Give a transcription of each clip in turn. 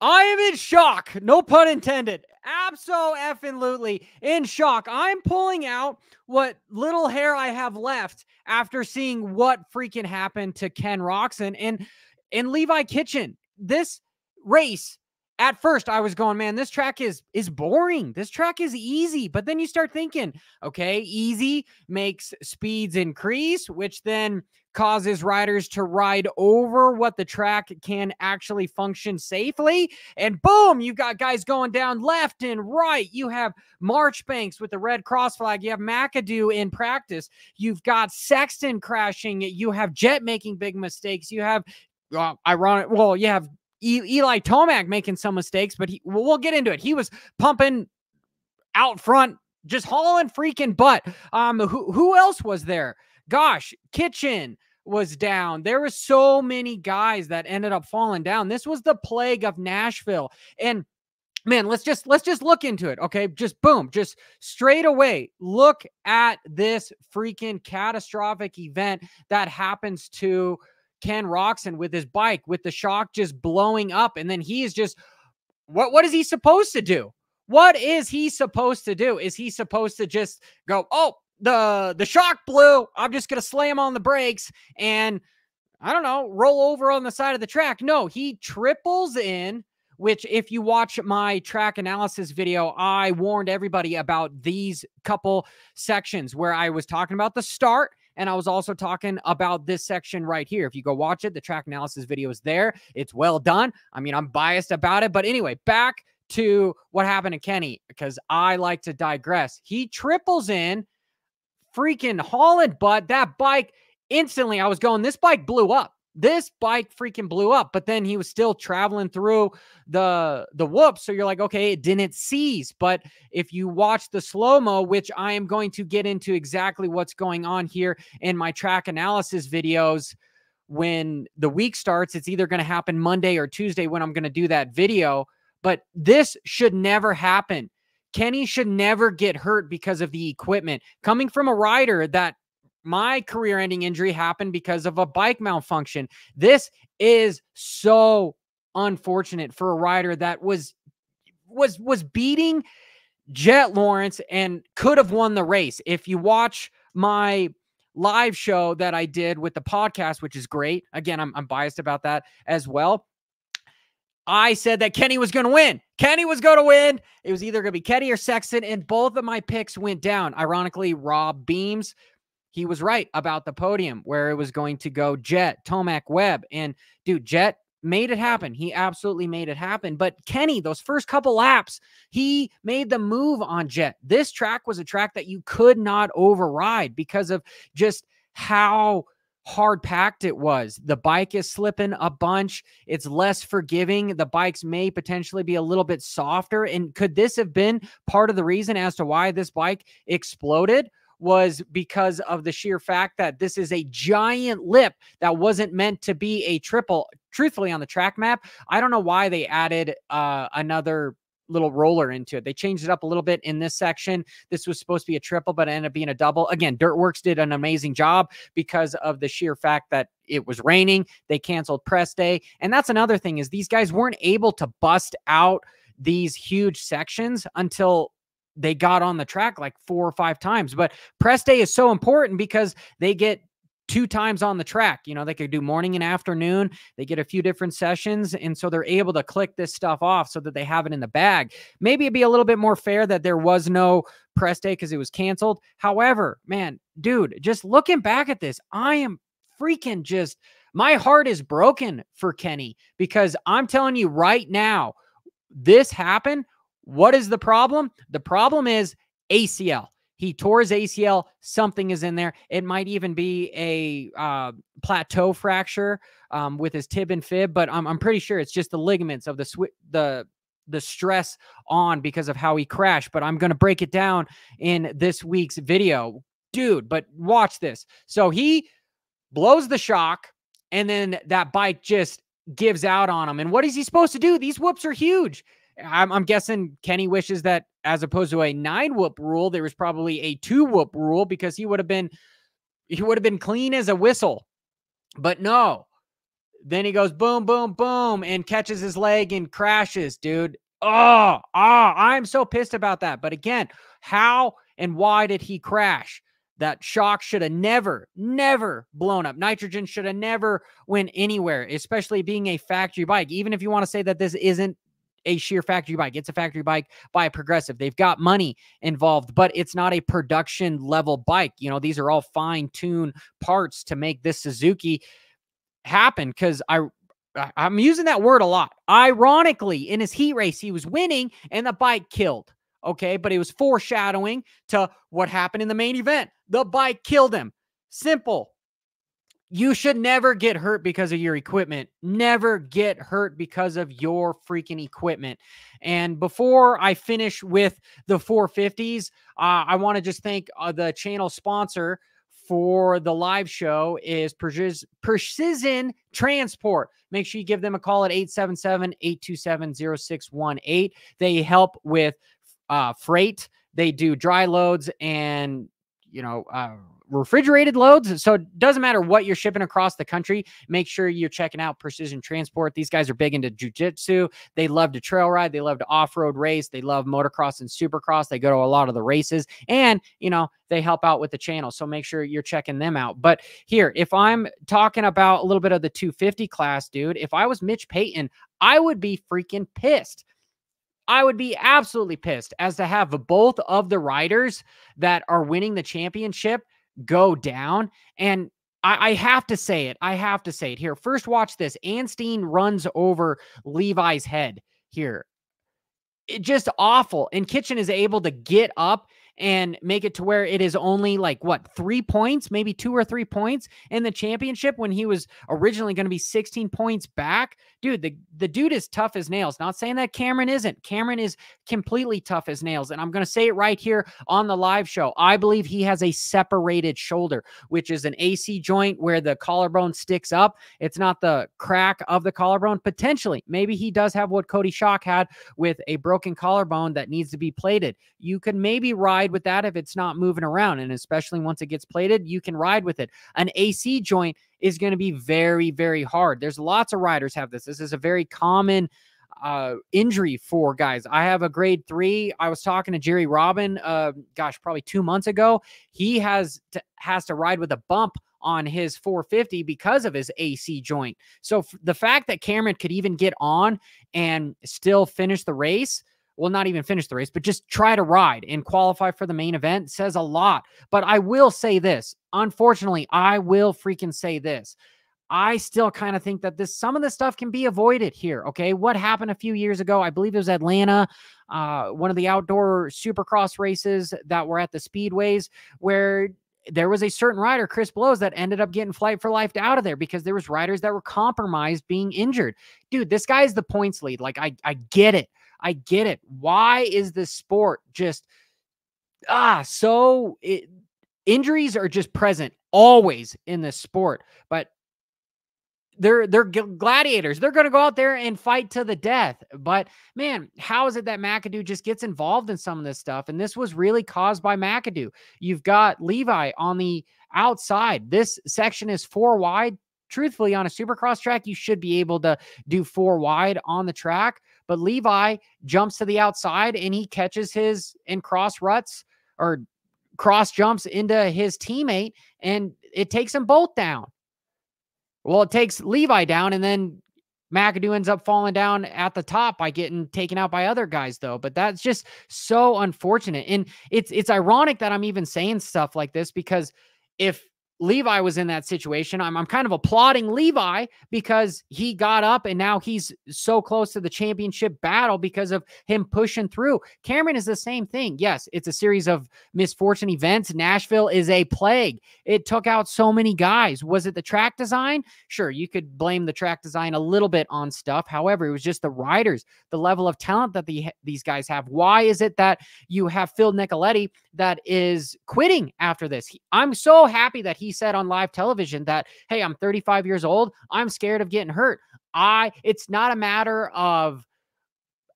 I am in shock. No pun intended. Abso effing lutely in shock. I'm pulling out what little hair I have left after seeing what freaking happened to Ken Roczen and and Levi Kitchen. This race at first I was going, man, this track is is boring. This track is easy. But then you start thinking, okay, easy makes speeds increase, which then causes riders to ride over what the track can actually function safely. And boom, you've got guys going down left and right. You have Marchbanks with the red cross flag. You have McAdoo in practice. You've got Sexton crashing. You have Jett making big mistakes. You have uh, ironic. Well, you have Eli Tomac making some mistakes, but he, we'll get into it. He was pumping out front, just hauling freaking butt. Um, who who else was there? Gosh, Kitchen was down. There was so many guys that ended up falling down. This was the plague of Nashville. And man, let's just let's just look into it. Okay. Just boom, just straight away. Look at this freaking catastrophic event that happens to Ken Roczen with his bike, with the shock just blowing up. And then he is just what what is he supposed to do? What is he supposed to do? Is he supposed to just go, oh, the the shock blew. I'm just gonna slam on the brakes and I don't know, roll over on the side of the track. No, he triples in, which if you watch my track analysis video, I warned everybody about these couple sections where I was talking about the start and I was also talking about this section right here. If you go watch it, the track analysis video is there. It's well done. I mean, I'm biased about it, but anyway, back to what happened to Kenny because I like to digress. He triples in freaking hauling butt. That bike instantly, I was going, this bike blew up. This bike freaking blew up, but then he was still traveling through the the whoop. So you're like, okay, it didn't seize. But if you watch the slow mo, which I am going to get into exactly what's going on here in my track analysis videos, when the week starts, it's either going to happen Monday or Tuesday when I'm going to do that video. But this should never happen. Kenny should never get hurt because of the equipment. Coming from a rider that my career ending injury happened because of a bike malfunction. This is so unfortunate for a rider that was was was beating Jett Lawrence and could have won the race. If you watch my live show that I did with the podcast, which is great. Again, I'm, I'm biased about that as well. I said that Kenny was going to win. Kenny was going to win. It was either going to be Kenny or Sexton, and both of my picks went down. Ironically, Rob Beams, he was right about the podium where it was going to go Jett, Tomac, Webb. And dude, Jett made it happen. He absolutely made it happen. But Kenny, those first couple laps, he made the move on Jett. This track was a track that you could not override because of just how hard packed it was. The bike is slipping a bunch. It's less forgiving. The bikes may potentially be a little bit softer. And could this have been part of the reason as to why this bike exploded? Was because of the sheer fact that this is a giant lip that wasn't meant to be a triple. Truthfully, on the track map, I don't know why they added uh, another little roller into it. They changed it up a little bit in this section. This was supposed to be a triple, but ended up being a double. Again, Dirt Wurx did an amazing job because of the sheer fact that it was raining. They canceled press day. And that's another thing is these guys weren't able to bust out these huge sections until they got on the track like four or five times. But press day is so important because they get two times on the track. You know, they could do morning and afternoon. They get a few different sessions. And so they're able to click this stuff off so that they have it in the bag. Maybe it'd be a little bit more fair that there was no press day because it was canceled. However, man, dude, just looking back at this, I am freaking just, my heart is broken for Kenny because I'm telling you right now, this happened. What is the problem? The problem is ACL. He tore his ACL. Something is in there. It might even be a uh, plateau fracture um, with his tib and fib, but I'm, I'm pretty sure it's just the ligaments of the sw- the the stress on because of how he crashed, but I'm going to break it down in this week's video. Dude, but watch this. So he blows the shock, and then that bike just gives out on him. And what is he supposed to do? These whoops are huge. I'm, I'm guessing Kenny wishes that as opposed to a nine whoop rule, there was probably a two whoop rule because he would have been he would have been clean as a whistle. But no. Then he goes boom, boom, boom, and catches his leg and crashes, dude. Oh, oh, I'm so pissed about that. But again, how and why did he crash? That shock should have never, never blown up. Nitrogen should have never went anywhere, especially being a factory bike. Even if you want to say that this isn't a sheer factory bike. It's a factory bike by progressive. They've got money involved, but it's not a production level bike. You know, these are all fine tuned parts to make this Suzuki happen because I I'm using that word a lot. Ironically, in his heat race, he was winning and the bike killed. Okay, but it was foreshadowing to what happened in the main event. The bike killed him. Simple. You should never get hurt because of your equipment. Never get hurt because of your freaking equipment. And before I finish with the 450s, uh, I want to just thank uh, the channel sponsor for the live show is Precision Transport. Make sure you give them a call at 877-827-0618. They help with uh, freight. They do dry loads and you know uh, refrigerated loads. So it doesn't matter what you're shipping across the country. Make sure you're checking out Precision Transport. These guys are big into jujitsu. They love to trail ride. They love to off road race. They love motocross and supercross. They go to a lot of the races and, you know, they help out with the channel. So make sure you're checking them out. But here, if I'm talking about a little bit of the 250 class, dude, if I was Mitch Payton, I would be freaking pissed. I would be absolutely pissed as to have both of the riders that are winning the championship go down. And I, I, have to say it. I have to say it here. First, watch this. Anstie runs over Levi's head here. It just awful. And Kitchen is able to get up and make it to where it is only like what three points, maybe two or three points in the championship when he was originally going to be 16 points back. Dude, the, the dude is tough as nails. Not saying that Cameron isn't. Cameron is completely tough as nails. And I'm going to say it right here on the live show. I believe he has a separated shoulder, which is an AC joint where the collarbone sticks up. It's not the crack of the collarbone. Potentially, maybe he does have what Cody Shock had with a broken collarbone that needs to be plated. You can maybe ride ride with that if it's not moving around. And especially once it gets plated, you can ride with it. An AC joint is going to be very, very hard. There's lots of riders have this. This is a very common uh, injury for guys. I have a grade three. I was talking to Jerry Robin, uh, gosh, probably two months ago. He has to, has to ride with a bump on his 450 because of his AC joint. So the fact that Cameron could even get on and still finish the race well, not even finish the race, but just try to ride and qualify for the main event says a lot. But I will say this. Unfortunately, I will freaking say this. I still kind of think that this some of the stuff can be avoided here. Okay. What happened a few years ago? I believe it was Atlanta, uh, one of the outdoor supercross races that were at the speedways where there was a certain rider, Chris Blose, that ended up getting flight for life out of there because there was riders that were compromised being injured. Dude, this guy's the points lead. Like, I, I get it. I get it. Why is this sport just ah so it, injuries are just present always in this sport, but they're they're gladiators. They're going to go out there and fight to the death. But man, how is it that McAdoo just gets involved in some of this stuff? And this was really caused by McAdoo. You've got Levi on the outside. This section is four wide. Truthfully, on a supercross track, you should be able to do four wide on the track. But Levi jumps to the outside and he catches his and cross ruts or cross jumps into his teammate and it takes them both down. Well, it takes Levi down and then McAdoo ends up falling down at the top by getting taken out by other guys, though. But that's just so unfortunate. And it's it's ironic that I'm even saying stuff like this because if Levi was in that situation. I'm, I'm kind of applauding Levi because he got up and now he's so close to the championship battle because of him pushing through. Cameron is the same thing. Yes, it's a series of misfortune events. Nashville is a plague. It took out so many guys. Was it the track design? Sure, you could blame the track design a little bit on stuff. However, it was just the riders, the level of talent that the, these guys have. Why is it that you have Phil Nicoletti that is quitting after this? He, I'm so happy that he said on live television that, hey, I'm 35 years old. I'm scared of getting hurt. I, it's not a matter of,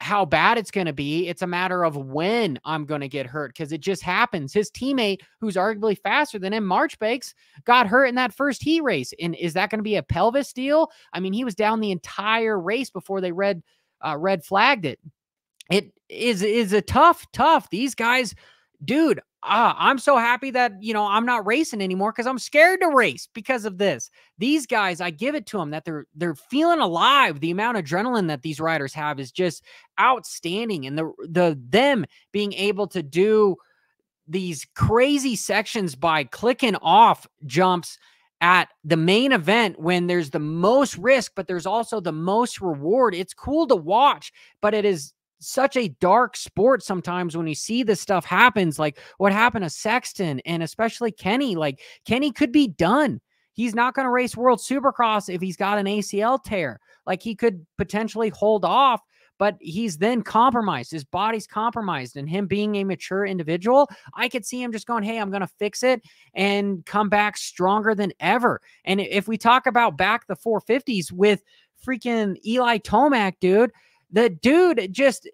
how bad it's going to be. It's a matter of when I'm going to get hurt because it just happens. His teammate, who's arguably faster than him, Marchbanks, got hurt in that first heat race. And is that going to be a pelvis deal? I mean, he was down the entire race before they red uh, red flagged it. It is is a tough, tough. These guys, dude, uh, I'm so happy that, you know, I'm not racing anymore because I'm scared to race because of this. These guys, I give it to them that they're they're feeling alive. The amount of adrenaline that these riders have is just outstanding. And the the them being able to do these crazy sections by clicking off jumps at the main event when there's the most risk, but there's also the most reward. It's cool to watch, but it is such a dark sport sometimes when you see this stuff happens like what happened to Sexton and especially Kenny like Kenny could be done. He's not going to race world supercross if he's got an ACL tear. Like he could potentially hold off but he's then compromised. His body's compromised and him being a mature individual I could see him just going hey I'm going to fix it and come back stronger than ever. And if we talk about back the 450s with freaking Eli Tomac dude the dude just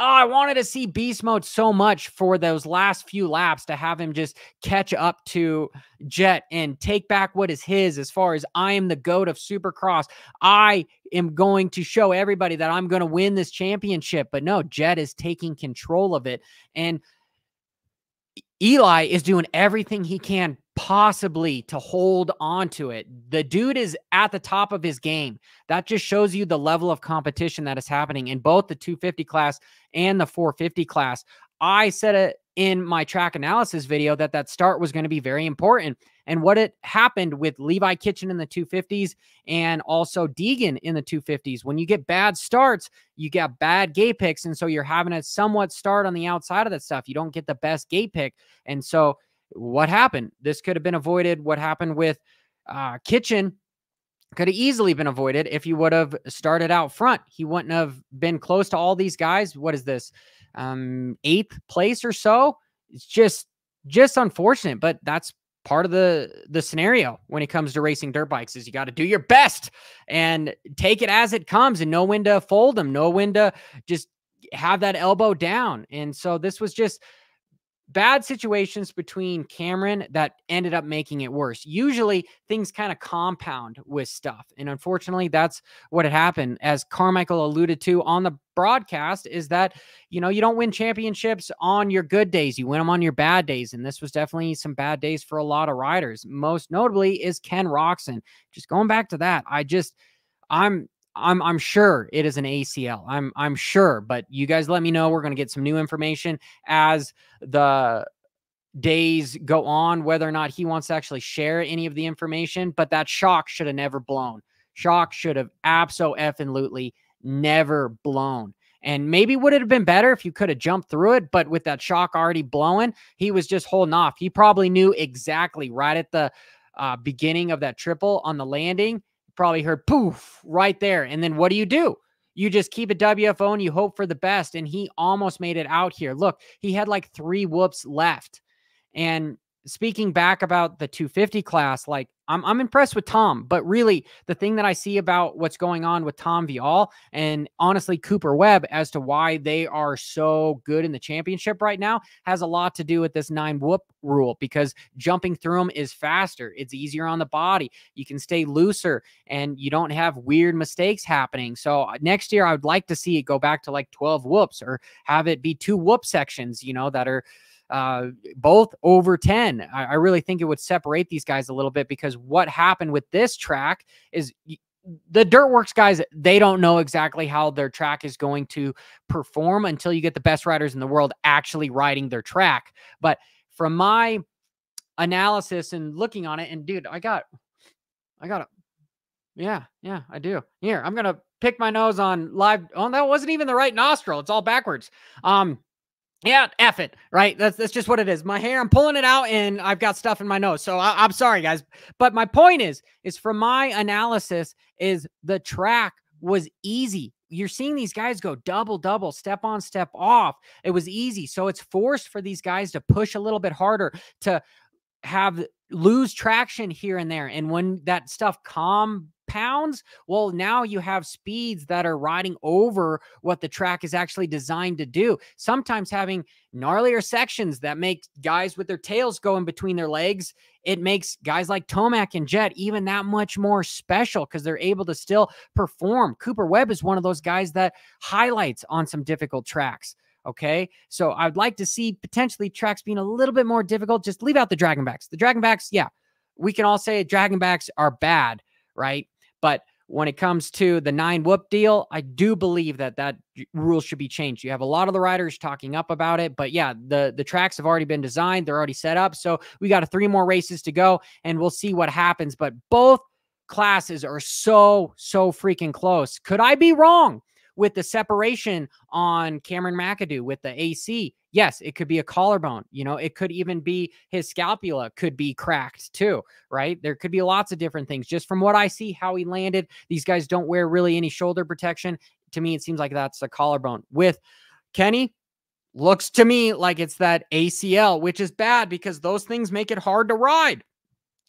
Oh, I wanted to see beast mode so much for those last few laps to have him just catch up to Jett and take back what is his as far as I am the goat of Supercross. I am going to show everybody that I'm going to win this championship. But no, Jett is taking control of it. And Eli is doing everything he can possibly to hold on to it. The dude is at the top of his game. That just shows you the level of competition that is happening in both the 250 class and the 450 class. I said it in my track analysis video that that start was going to be very important. And what it happened with Levi Kitchen in the 250s and also Deegan in the 250s. When you get bad starts, you get bad gate picks. And so you're having a somewhat start on the outside of that stuff. You don't get the best gate pick. And so what happened? This could have been avoided. What happened with uh, Kitchen could have easily been avoided if he would have started out front. He wouldn't have been close to all these guys. What is this? Um, eighth place or so. It's just just unfortunate, but that's part of the the scenario when it comes to racing dirt bikes is you got to do your best and take it as it comes and know when to fold them, know when to just have that elbow down. And so this was just bad situations between Cameron that ended up making it worse. Usually things kind of compound with stuff. And unfortunately, that's what had happened. As Carmichael alluded to on the broadcast, is that, you know, you don't win championships on your good days, you win them on your bad days. And this was definitely some bad days for a lot of riders. Most notably is Ken Roczen. Just going back to that, I just, I'm I'm I'm sure it is an ACL. I'm I'm sure, but you guys let me know. We're going to get some new information as the days go on whether or not he wants to actually share any of the information, but that shock should have never blown. Shock should have absolutely never blown. And maybe would it have been better if you could have jumped through it, but with that shock already blowing, he was just holding off. He probably knew exactly right at the uh, beginning of that triple on the landing probably heard poof right there. And then what do you do? You just keep a WFO and you hope for the best. And he almost made it out here. Look, he had like three whoops left. And speaking back about the 250 class, like I'm, I'm impressed with Tom, but really the thing that I see about what's going on with Tom Vialle and honestly Cooper Webb as to why they are so good in the championship right now has a lot to do with this nine whoop rule because jumping through them is faster. It's easier on the body. You can stay looser and you don't have weird mistakes happening. So uh, next year, I would like to see it go back to like 12 whoops or have it be two whoop sections, you know, that are uh, both over 10. I, I really think it would separate these guys a little bit because what happened with this track is the Dirt Wurx guys, they don't know exactly how their track is going to perform until you get the best riders in the world actually riding their track. But from my analysis and looking on it. And dude, I got, I got a, yeah, yeah, I do. Here, I'm gonna pick my nose on live. Oh, that wasn't even the right nostril. It's all backwards. Um, yeah, F it, right? That's that's just what it is. My hair, I'm pulling it out and I've got stuff in my nose. So I, I'm sorry, guys. But my point is, is from my analysis, is the track was easy. You're seeing these guys go double, double, step on, step off. It was easy. So it's forced for these guys to push a little bit harder to have lose traction here and there. And when that stuff calm pounds, well, now you have speeds that are riding over what the track is actually designed to do. Sometimes having gnarlier sections that make guys with their tails go in between their legs, it makes guys like Tomac and Jett even that much more special because they're able to still perform. Cooper Webb is one of those guys that highlights on some difficult tracks. Okay. So I'd like to see potentially tracks being a little bit more difficult. Just leave out the Dragonbacks. The Dragonbacks, yeah, we can all say Dragonbacks are bad, right? But when it comes to the nine whoop deal, I do believe that that rule should be changed. You have a lot of the riders talking up about it, but yeah, the the tracks have already been designed, they're already set up. So we got three more races to go, and we'll see what happens. But both classes are so so freaking close. Could I be wrong? with the separation on Cameron McAdoo with the AC. Yes, it could be a collarbone. You know, it could even be his scapula could be cracked too, right? There could be lots of different things. Just from what I see, how he landed, these guys don't wear really any shoulder protection. To me, it seems like that's a collarbone. With Kenny, looks to me like it's that ACL, which is bad because those things make it hard to ride.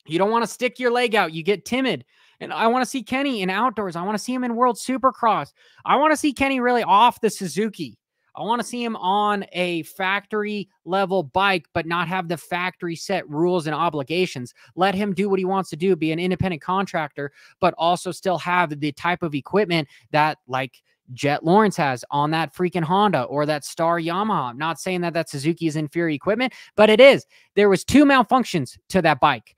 You don't want to stick your leg out. You get timid. And I want to see Kenny in outdoors. I want to see him in World Supercross. I want to see Kenny really off the Suzuki. I want to see him on a factory level bike, but not have the factory set rules and obligations. Let him do what he wants to do, be an independent contractor, but also still have the type of equipment that, like, Jett Lawrence has on that freaking Honda or that Star Yamaha. I'm not saying that that Suzuki is inferior equipment, but it is. There was two malfunctions to that bike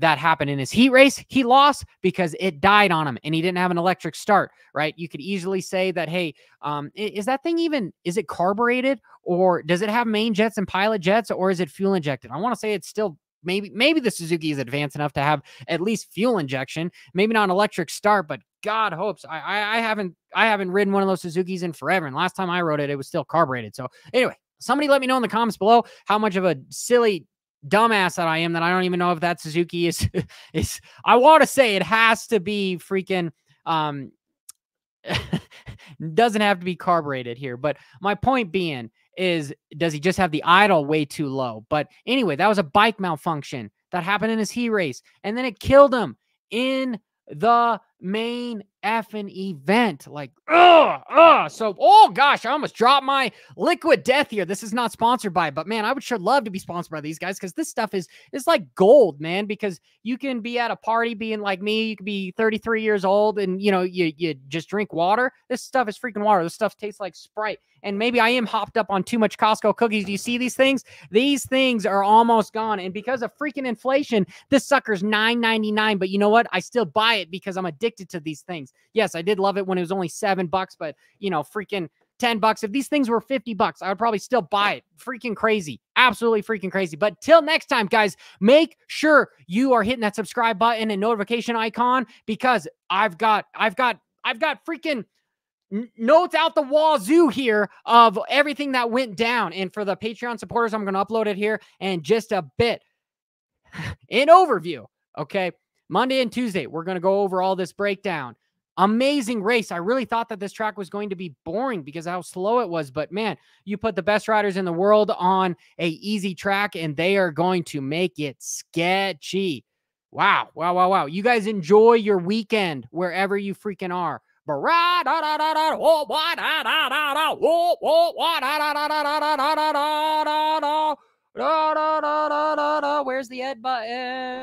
that happened in his heat race. He lost because it died on him and he didn't have an electric start, right? You could easily say that, hey, um, is that thing even, is it carbureted or does it have main jets and pilot jets or is it fuel injected? I want to say it's still maybe, maybe the Suzuki is advanced enough to have at least fuel injection, maybe not an electric start, but God hopes I, I, I haven't, I haven't ridden one of those Suzukis in forever. And last time I rode it, it was still carbureted. So anyway, somebody let me know in the comments below how much of a silly dumbass that I am that I don't even know if that Suzuki is is I want to say it has to be freaking um doesn't have to be carbureted here but my point being is does he just have the idle way too low? But anyway that was a bike malfunction that happened in his heat race and then it killed him in the main effing event. Like, ugh, ugh. So, oh gosh, I almost dropped my liquid death here. This is not sponsored by, but man, I would sure love to be sponsored by these guys because this stuff is is like gold, man. Because you can be at a party being like me, you could be 33 years old and you know, you you just drink water. This stuff is freaking water. This stuff tastes like Sprite. And maybe I am hopped up on too much Costco cookies. Do you see these things? These things are almost gone. And because of freaking inflation, this sucker's 9.99. But you know what? I still buy it because I'm addicted to these things. Yes, I did love it when it was only seven bucks, but you know, freaking 10 bucks. If these things were 50 bucks, I would probably still buy it. Freaking crazy. Absolutely freaking crazy. But till next time, guys, make sure you are hitting that subscribe button and notification icon because I've got, I've got, I've got freaking notes out the wazoo here of everything that went down. And for the Patreon supporters, I'm going to upload it here in just a bit. In overview, okay? Monday and Tuesday, we're going to go over all this breakdown. Amazing race. I really thought that this track was going to be boring because how slow it was, but man, you put the best riders in the world on a easy track and they are going to make it sketchy. Wow, wow, wow, wow. You guys enjoy your weekend wherever you freaking are. Where's the ed button?